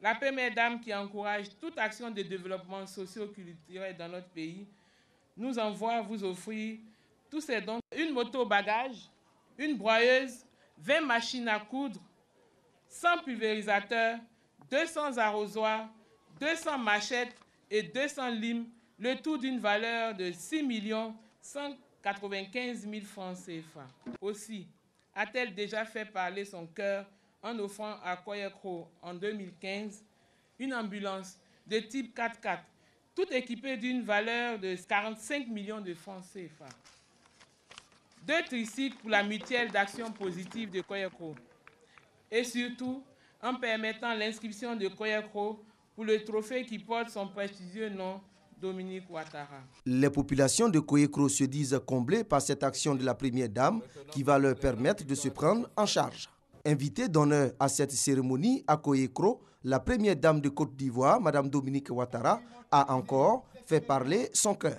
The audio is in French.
la première dame qui encourage toute action de développement socio-culturel dans notre pays, nous envoie vous offrir tous ces dons, une moto bagage, une broyeuse, 20 machines à coudre, 100 pulvérisateurs, 200 arrosoirs, 200 machettes et 200 limes, le tout d'une valeur de 6 195 000 francs CFA. Aussi, a-t-elle déjà fait parler son cœur en offrant à Koyekro en 2015 une ambulance de type 4x4, toute équipée d'une valeur de 45 millions de francs CFA. Deux tricycles pour la mutuelle d'action positive de Koyekro. Et surtout, en permettant l'inscription de Koyekro pour le trophée qui porte son prestigieux nom Dominique Ouattara. Les populations de Koyekro se disent comblées par cette action de la Première Dame qui va leur permettre de se prendre en charge. Invitée d'honneur à cette cérémonie à Koyekro, la Première Dame de Côte d'Ivoire, Mme Dominique Ouattara, a encore fait parler son cœur.